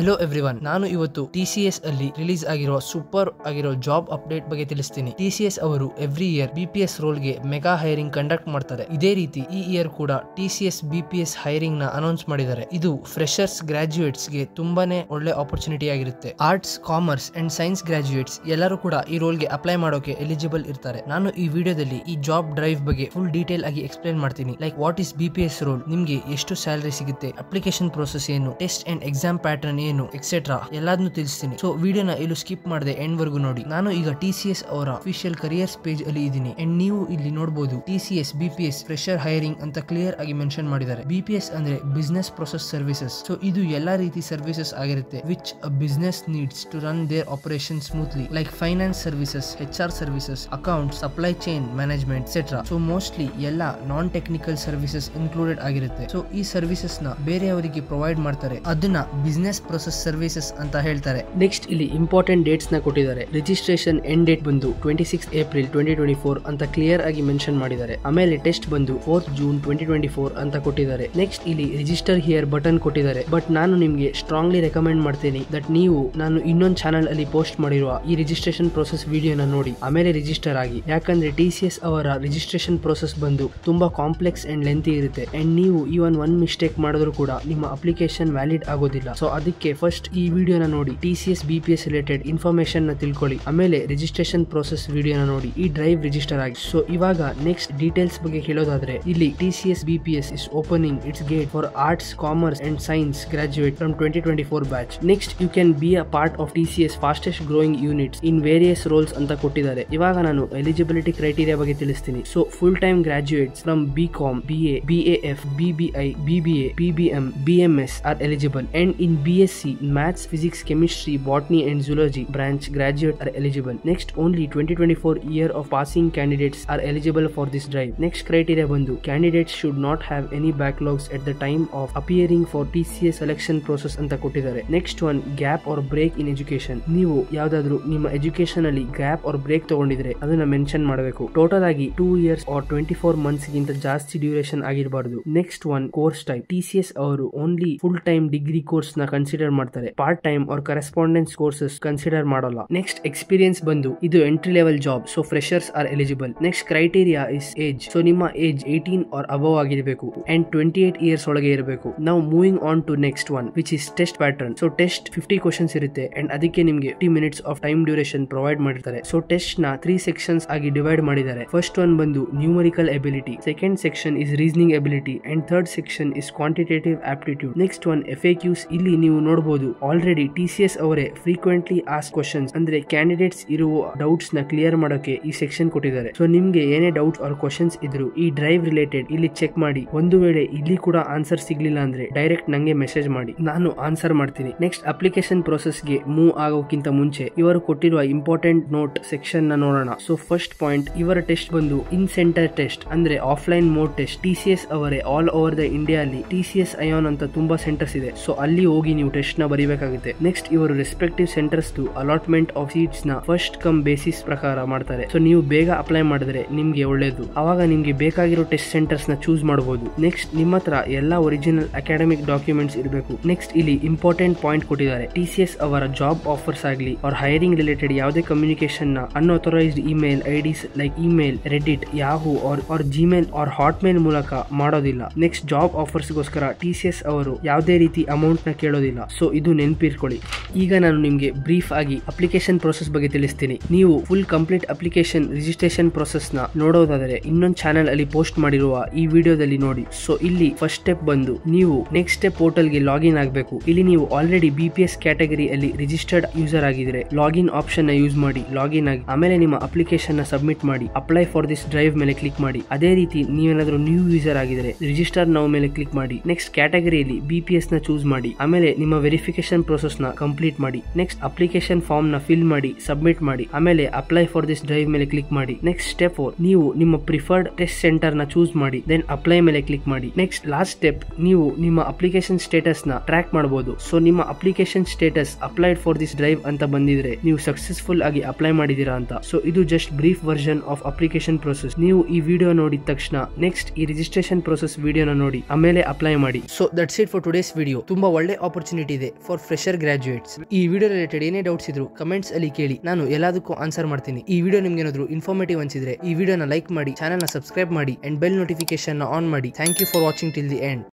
Hello everyone ನಾನು ಇವತ್ತು T C S ಅಲ್ಲಿ ರಿಲೀಸ್ ಆಗಿರೋ ಸೂಪರ್ ಆಗಿರೋ ಜಾಬ್ ಅಪ್ಡೇಟ್ ಬಗ್ಗೆ ತಿಳಿಸ್ತೀನಿ. ಟಿ ಸಿ ಎಸ್ ಅವರು every year B P S ರೋಲ್ಗೆ mega hiring conduct ಮಾಡ್ತಾರೆ. ಇದೇ ರೀತಿ ಈ ಇಯರ್ ಕೂಡ T C S B P S ಹೈರಿಂಗ್ನ announce ಮಾಡಿದ್ದಾರೆ. ಇದು ಫ್ರೆಶರ್ಸ್ ಗ್ರಾಜುಯೇಟ್ಸ್ಗೆ ತುಂಬಾನೇ ಒಳ್ಳೆ ಆಪರ್ಚುನಿಟಿ ಆಗಿರುತ್ತೆ. Arts commerce and science graduates ಎಲ್ಲರೂ ಕೂಡ ಈ ರೋಲ್ಗೆ ಅಪ್ಲೈ ಮಾಡೋಕೆ ಎಲಿಜಿಬಲ್ ಇರ್ತಾರೆ. ನಾನು ಈ ವಿಡಿಯೋದಲ್ಲಿ ಈ ಜಾಬ್ ಡ್ರೈವ್ ಬಗ್ಗೆ ಫುಲ್ ಡೀಟೇಲ್ ಆಗಿ ಎಕ್ಸ್ಪ್ಲೈನ್ ಮಾಡ್ತೀನಿ. Like what is B P S role ನಿಮ್ಗೆ ಎಷ್ಟು ಸ್ಯಾಲರಿ ಸಿಗುತ್ತೆ? ಅಪ್ಲಿಕೇಶನ್ ಪ್ರೋಸೆಸ್ ಏನು? Test and exam pattern etcetera ಎಲ್ಲಾದ್ನು ತಿಳಿಸ್ತೀನಿ. ಸೊ ವಿಡಿಯೋನ ಎಲ್ಲೂ ಸ್ಕಿಪ್ ಮಾಡದೆ ಎಂಡ್ ವರ್ಗು ನೋಡಿ. ನಾನು ಈಗ ಟಿ ಸಿ ಎಸ್ ಅವರ ಅಫಿಷಿಯಲ್ ಕರಿಯರ್ಸ್ ಪೇಜ್ ಅಲ್ಲಿ ಇದ್ದೀನಿ. ಅಂಡ್ ನೀವು ಇಲ್ಲಿ ನೋಡಬಹುದು T C S B P S fresher hiring ಅಂತ ಕ್ಲಿಯರ್ ಆಗಿ ಮೆನ್ಷನ್ ಮಾಡಿದ್ದಾರೆ. ಬಿ ಪಿ ಎಸ್ ಅಂದ್ರೆ ಬಿಸ್ನೆಸ್ ಪ್ರೊಸೆಸ್ ಸರ್ವಿಸಸ್ ಸೊ ಇದು ಎಲ್ಲಾ ರೀತಿ ಸರ್ವಿಸಸ್ ಆಗಿರುತ್ತೆ which a business needs to run their operation smoothly like finance services H R services account supply chain management etcetera so mostly ಎಲ್ಲ non technical services included ಆಗಿರುತ್ತೆ. So ಈ ಸರ್ವಿಸಸ್ನ ಬೇರೆಯವರಿಗೆ provide ಮಾಡ್ತಾರೆ. ಅದನ್ನ ಬಿಸ್ನೆಸ್ ಸರ್ವಿಸಸ್ ಅಂತ ಹೇಳ್ತಾರೆ. ನೆಕ್ಸ್ಟ್ ಇಲ್ಲಿ ಇಂಪಾರ್ಟೆಂಟ್ ಡೇಟ್ಸ್ನ ಕೊಟ್ಟಿದ್ದಾರೆ. ರಿಜಿಸ್ಟ್ರೇಷನ್ ಎಂಡ್ ಡೇಟ್ ಬಂದು twenty six April twenty twenty four ಅಂತ ಕ್ಲಿಯರ್ ಆಗಿ ಮೆನ್ಷನ್ ಮಾಡಿದ್ದಾರೆ. ಆಮೇಲೆ ಟೆಸ್ಟ್ ಬಂದು fourth June twenty twenty four ಅಂತ ಕೊಟ್ಟಿದ್ದಾರೆ. ನೆಕ್ಸ್ಟ್ ಇಲ್ಲಿ ರಿಜಿಸ್ಟರ್ ಹಿಯರ್ ಬಟನ್ ಕೊಟ್ಟಿದ್ದಾರೆ. ಬಟ್ ನಾನು ನಿಮಗೆ ಸ್ಟ್ರಾಂಗ್ಲಿ ರೆಕಮೆಂಡ್ ಮಾಡ್ತೀನಿ ದಟ್ ನೀವು ನಾನು ಇನ್ನೊಂದು ಚಾನಲ್ ಅಲ್ಲಿ ಪೋಸ್ಟ್ ಮಾಡಿರುವ ಈ ರಿಜಿಸ್ಟ್ರೇಷನ್ ಪ್ರೊಸೆಸ್ ವಿಡಿಯೋನ ನೋಡಿ. ಆಮೇಲೆ ರಿಜಿಸ್ಟರ್ ಆಗಿ. ಯಾಕಂದ್ರೆ ಟಿ ಸಿ ಎಸ್ ಅವರ ರಿಜಿಸ್ಟ್ರೇಷನ್ ಪ್ರೊಸೆಸ್ ಬಂದು ತುಂಬಾ ಕಾಂಪ್ಲೆಕ್ಸ್ ಅಂಡ್ ಲೆಂತಿ ಇರುತ್ತೆ. ಅಂಡ್ ನೀವು ಈವನ್ ಒನ್ ಮಿಸ್ಟೇಕ್ ಮಾಡಿದ್ರು ಕೂಡ ನಿಮ್ಮ ಅಪ್ಲಿಕೇಶನ್ ವ್ಯಾಲಿಡ್ ಆಗೋದಿಲ್ಲ. ಸೊ ಅದಕ್ಕೆ ಫಸ್ಟ್ ಈ ವಿಡಿಯೋನ ನೋಡಿ. T C S B P S related ಇನ್ಫಾರ್ಮೇಶನ್ನ ತಿಳ್ಕೊಳ್ಳಿ. ಆಮೇಲೆ ರಿಜಿಸ್ಟ್ರೇಷನ್ ಪ್ರೋಸೆಸ್ ವಿಡಿಯೋನ ನೋಡಿ. ಈ ಡ್ರೈವ್ ರಿಜಿಸ್ಟರ್ ಆಗಿ. ಸೊ ಇವಾಗ ನೆಕ್ಸ್ಟ್ ಡೀಟೇಲ್ಸ್ ಬಗ್ಗೆ ಹೇಳೋದಾದ್ರೆ, ಇಲ್ಲಿ T C S B P S is opening it's gate for arts commerce and science graduate from twenty twenty four batch next you can be a part of T C S fastest growing units in various roles ಅಂತ ಕೊಟ್ಟಿದ್ದಾರೆ. ಇವಾಗ ನಾನು eligibility criteria ಬಗ್ಗೆ ತಿಳಿಸ್ತೀನಿ. So full time graduates from B com B A B A F B B I B B A B B M B M S are eligible and in B S C maths physics chemistry botany and zoology branch graduate are eligible next only twenty twenty four year of passing candidates are eligible for this drive next criteria ಬಂದು candidates should not have any backlogs at the time of appearing for T C A selection process ಅಂತ ಕೊಟ್ಟಿದ್ದಾರೆ. Next one gap or break in education ನೀವು ಯಾವ್ದಾದ್ರು ನಿಮ್ಮ education ಅಲ್ಲಿ gap or break ತಗೊಂಡಿದ್ರೆ ಅದನ್ನ mention ಮಾಡಬೇಕು. Total ಆಗಿ two years or twenty four months ಗಿಂತ ಜಾಸ್ತಿ duration ಆಗಿರಬಾರ್ದು. Next one course type T C S ಅವರು ಓನ್ಲಿ ಫುಲ್ ಟೈಮ್ ಡಿಗ್ರಿ ಕೋರ್ಸ್ನ ಕನ್ಸಿಡರ್ ಮಾಡ್ತಾರೆ. Part time or correspondence courses consider ಮಾಡಲ್ಲ. ನೆಕ್ಸ್ಟ್ ಎಕ್ಸ್ಪೀರಿಯನ್ಸ್ ಬಂದು ಇದು entry level job so freshers are eligible next criteria is age so ನಿಮ್ಮ age eighteen or above ಆಗಿರಬೇಕು and twenty eight years ಒಳಗೆ ಇರಬೇಕು. ನಾವು moving on to next one which is test pattern so test fifty questions ಇರುತ್ತೆ and ಅದಕ್ಕೆ ನಿಮಗೆ fifty minutes of time duration provide ಮಾಡಿರ್ತಾರೆ. So ಟೆಸ್ಟ್ನ ತ್ರೀ ಸೆಕ್ಷನ್ಸ್ ಆಗಿ ಡಿವೈಡ್ ಮಾಡಿದ್ದಾರೆ. ಫಸ್ಟ್ ಒನ್ ಬಂದು numerical ability second section is reasoning ability and third section is quantitative aptitude next one F A ಇಲ್ಲಿ ನೀವು ನೋಡಬಹುದು ಆಲ್ರೆಡಿ ಟಿ ಸಿ ಎಸ್ ಅವರೇ frequently as questions ಅಂದ್ರೆ ಕ್ಯಾಂಡಿಡೇಟ್ಸ್ ಇರುವ ಡೌಟ್ಸ್ನ ಕ್ಲಿಯರ್ ಮಾಡೋಕೆ ಈ ಸೆಕ್ಷನ್ ಕೊಟ್ಟಿದ್ದಾರೆ. ಸೊ ನಿಮ್ಗೆ ಏನೇ ಡೌಟ್ಸ್ ಆರ್ ಕ್ವಶನ್ಸ್ ಇದ್ರು ಈ ಡ್ರೈವ್ ರಿಲೇಟೆಡ್ ಇಲ್ಲಿ ಚೆಕ್ ಮಾಡಿ. ಒಂದು ವೇಳೆ ಇಲ್ಲಿ ಕೂಡ ಆನ್ಸರ್ ಸಿಗ್ಲಿಲ್ಲ ಅಂದ್ರೆ ಡೈರೆಕ್ಟ್ ನಂಗೆ ಮೆಸೇಜ್ ಮಾಡಿ. ನಾನು ಆನ್ಸರ್ ಮಾಡ್ತೀನಿ. ನೆಕ್ಸ್ಟ್ ಅಪ್ಲಿಕೇಶನ್ ಪ್ರೋಸೆಸ್ಗೆ ಮೂವ್ ಆಗೋಕ್ಕಿಂತ ಮುಂಚೆ ಇವರು ಕೊಟ್ಟಿರುವ ಇಂಪಾರ್ಟೆಂಟ್ ನೋಟ್ ಸೆಕ್ಷನ್ನ ನೋಡೋಣ. ಸೊ ಫಸ್ಟ್ ಪಾಯಿಂಟ್ ಇವರ ಟೆಸ್ಟ್ ಬಂದು ಇನ್ ಸೆಂಟರ್ ಟೆಸ್ಟ್ ಅಂದ್ರೆ offline mode test T C S ಅವರೇ ಆಲ್ ಓವರ್ ದ ಇಂಡಿಯಾ ಅಲ್ಲಿ ಟಿ ಸಿ ಎಸ್ ಅಯೋನ್ ಅಂತ ತುಂಬಾ ಸೆಂಟರ್ಸ್ ಇದೆ. ಸೊ ಅಲ್ಲಿ ಹೋಗಿ ನೀವು ಟೆಸ್ಟ್ನ ಬರೀಬೇಕಾಗುತ್ತೆ. ನೆಕ್ಸ್ಟ್ ಇವರು ರೆಸ್ಪೆಕ್ಟಿವ್ ಸೆಂಟರ್ಸ್ ಅಲಾಟ್ಮೆಂಟ್ ಆಫ್ ಸೀಟ್ಸ್ನ ಫಸ್ಟ್ ಕಮ್ ಬೇಸಿಸ್ ಪ್ರಕಾರ ಮಾಡ್ತಾರೆ. ಸೊ ನೀವು ಬೇಗ ಅಪ್ಲೈ ಮಾಡಿದ್ರೆ ನಿಮ್ಗೆ ಒಳ್ಳೇದು. ಅವಾಗ ನಿಮ್ಗೆ ಬೇಕಾಗಿರೋ ಟೆಸ್ಟ್ ಸೆಂಟರ್ಸ್ನ ಚೂಸ್ ಮಾಡಬಹುದು ನೆಕ್ಸ್ಟ್ ನಿಮ್ಮ ಹತ್ರ ಎಲ್ಲಾ ಒರಿಜಿನಲ್ ಅಕಾಡೆಮಿಕ್ ಡಾಕ್ಯುಮೆಂಟ್ಸ್ ಇರಬೇಕು. ನೆಕ್ಸ್ಟ್ ಇಲ್ಲಿ ಇಂಪಾರ್ಟೆಂಟ್ ಪಾಯಿಂಟ್ ಕೊಟ್ಟಿದ್ದಾರೆ. ಟಿ ಸಿ ಎಸ್ ಅವರ ಜಾಬ್ ಆಫರ್ಸ್ ಆಗಲಿ ಅವ್ರ ಹೈರಿಂಗ್ ರಿಲೇಟೆಡ್ ಯಾವುದೇ ಕಮ್ಯುನಿಕೇಶನ್ನ unauthorised email IDs like email Reddit Yahoo or Gmail or Hotmail ಮೂಲಕ ಮಾಡೋದಿಲ್ಲ. ನೆಕ್ಸ್ಟ್ ಜಾಬ್ ಆಫರ್ಸ್ ಗೋಸ್ಕರ ಟಿ ಸಿ ಎಸ್ ಅವರು ಯಾವುದೇ ರೀತಿ ಅಮೌಂಟ್ನ ಕೇಳೋದಿಲ್ಲ. ಸೊ ಇದು ನೆನಪಿರ್ಕೊಳ್ಳಿ. ಈಗ ನಾನು ನಿಮಗೆ ಬ್ರೀಫ್ ಆಗಿ ಅಪ್ಲಿಕೇಶನ್ ಪ್ರೋಸೆಸ್ ಬಗ್ಗೆ ತಿಳಿಸ್ತೀನಿ. ನೀವು ಫುಲ್ ಕಂಪ್ಲೀಟ್ ಅಪ್ಲಿಕೇಶನ್ ರಿಜಿಸ್ಟ್ರೇಷನ್ ಪ್ರೋಸೆಸ್ನ ನೋಡೋದಾದರೆ ಇನ್ನೊಂದು ಚಾನೆಲ್ ಅಲ್ಲಿ ಪೋಸ್ಟ್ ಮಾಡಿರುವ ಈ ವಿಡಿಯೋದಲ್ಲಿ ನೋಡಿ. ಸೊ ಇಲ್ಲಿ ಫಸ್ಟ್ ಸ್ಟೆಪ್ ಬಂದು ನೀವು ನೆಕ್ಸ್ಟ್ ಸ್ಟೆಪ್ ಪೋರ್ಟಲ್ಗೆ ಲಾಗಿನ್ ಆಗಬೇಕು. ಇಲ್ಲಿ ನೀವು already B P S category ಅಲ್ಲಿ ರಿಜಿಸ್ಟರ್ಡ್ ಯೂಸರ್ ಆಗಿದ್ರೆ ಲಾಗಿನ್ ಆಪ್ಷನ್ನ ಯೂಸ್ ಮಾಡಿ ಲಾಗಿನ್ ಆಗಿ ಆಮೇಲೆ ನಿಮ್ಮ ಅಪ್ಲಿಕೇಶನ್ನ ಸಬ್ಮಿಟ್ ಮಾಡಿ ಅಪ್ಲೈ ಫಾರ್ ದಿಸ್ ಡ್ರೈವ್ ಮೇಲೆ ಕ್ಲಿಕ್ ಮಾಡಿ. ಅದೇ ರೀತಿ ನೀವೇನಾದ್ರೂ ನ್ಯೂ ಯೂಸರ್ ಆಗಿದ್ರೆ ರಿಜಿಸ್ಟರ್ ನಾವು ಮೇಲೆ ಕ್ಲಿಕ್ ಮಾಡಿ ನೆಕ್ಸ್ಟ್ ಕ್ಯಾಟಗರಿಯಲ್ಲಿ ಬಿ ಪಿ ಎಸ್ನ ಚೂಸ್ ಮಾಡಿ, ಆಮೇಲೆ ನಿಮ್ಮ ವೆರಿಫಿಕೇಶನ್ ಪ್ರೋಸೆಸ್ನ ಕಂಪ್ಲೀಟ್ ಮಾಡಿ. ನೆಕ್ಸ್ಟ್ ಅಪ್ಲಿಕೇಶನ್ ಫಾರ್ಮ್ನ ಫಿಲ್ ಮಾಡಿ ಸಬ್ಮಿಟ್ ಮಾಡಿ. ಆಮೇಲೆ ಅಪ್ಲೈ ಫಾರ್ ದಿಸ್ ಡ್ರೈವ್ ಮೇಲೆ ಕ್ಲಿಕ್ ಮಾಡಿ. ನೆಕ್ಸ್ಟ್ ಸ್ಟೆಪ್ ಫೋರ್ ನೀವು ನಿಮ್ಮ ಪ್ರಿಫರ್ಡ್ ಟೆಸ್ಟ್ ಸೆಂಟರ್ನ ಚೂಸ್ ಮಾಡಿ ದೆನ್ ಅಪ್ಲೈ ಮೇಲೆ ಕ್ಲಿಕ್ ಮಾಡಿ. ನೆಕ್ಸ್ಟ್ ಲಾಸ್ಟ್ ಸ್ಟೆಪ್ ನೀವು ನಿಮ್ಮ ಅಪ್ಲಿಕೇಶನ್ ಸ್ಟೇಟಸ್ನ ಟ್ರ್ಯಾಕ್ ಮಾಡಬಹುದು. ಸೊ ನಿಮ್ಮ application status applied for this drive ಅಂತ ಬಂದಿದ್ರೆ, ನೀವು ಸಕ್ಸಸ್ಫುಲ್ ಆಗಿ ಅಪ್ಲೈ ಮಾಡಿದೀರಾ ಅಂತ. ಸೊ ಇದು just brief version of application process ನೀವು ಈ ವಿಡಿಯೋ ನೋಡಿದ ತಕ್ಷಣ ನೆಕ್ಸ್ಟ್ ಈ ರಿಜಿಸ್ಟ್ರೇಷನ್ ಪ್ರೊಸೆಸ್ ವಿಡಿಯೋನ ನೋಡಿ, ಆಮೇಲೆ ಅಪ್ಲೈ ಮಾಡಿ. So that's it for today's video ತುಂಬಾ ಒಳ್ಳೆ ಆಪರ್ಚುನಿಟಿ ರಿಕ್ರೂಟ್ಮೆಂಟ್ ಇದೆ ಫಾರ್ ಫ್ರೆಷರ್ ಗ್ರಾಜುಯೇಟ್ಸ್ ಈ ವಿಡಿಯೋ ರಿಲೇಟೆಡ್ ಏನೇ ಡೌಟ್ಸ್ ಇದ್ರು ಕಮೆಂಟ್ಸ್ ಅಲ್ಲಿ ಕೇಳಿ. ನಾನು ಎಲ್ಲದಕ್ಕೂ ಆನ್ಸರ್ ಮಾಡ್ತೀನಿ. ಈ ವಿಡಿಯೋ ನಿಮ್ಗೆ ಏನಾದ್ರು ಇನ್ಫಾರ್ಮೇಟಿವ್ ಅನ್ಸಿದ್ರೆ ಈ ವಿಡಿಯೋನ ಲೈಕ್ ಮಾಡಿ ಚಾನಲ್ನ ಸಬ್ಸ್ಕ್ರೈಬ್ ಮಾಡಿ ಅಂಡ್ ಬೆಲ್ ನೋಟಿಫಿಕೇಶನ್ ಆನ್ ಮಾಡಿ. Thank you for watching till the end